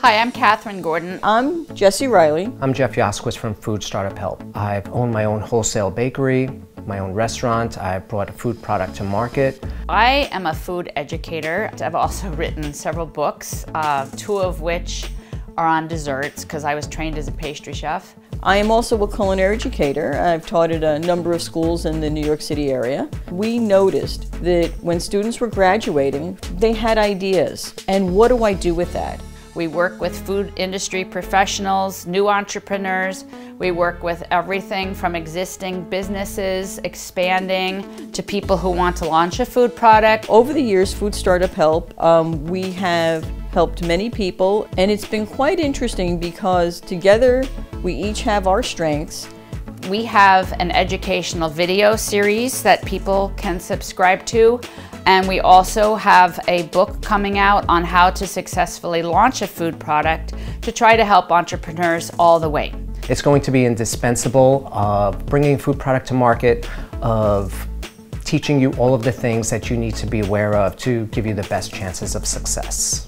Hi, I'm Catherine Gordon. I'm Jesse Riley. I'm Jeff Yasquist from Food Startup Help. I've owned my own wholesale bakery, my own restaurant. I brought a food product to market. I am a food educator. I've also written several books, uh, two of which are on desserts because I was trained as a pastry chef. I am also a culinary educator. I've taught at a number of schools in the New York City area. We noticed that when students were graduating, they had ideas. And what do I do with that? We work with food industry professionals, new entrepreneurs. We work with everything from existing businesses, expanding, to people who want to launch a food product. Over the years, Food Startup Help, um, we have helped many people, and it's been quite interesting because together we each have our strengths. We have an educational video series that people can subscribe to and we also have a book coming out on how to successfully launch a food product to try to help entrepreneurs all the way. It's going to be indispensable of bringing food product to market, of teaching you all of the things that you need to be aware of to give you the best chances of success.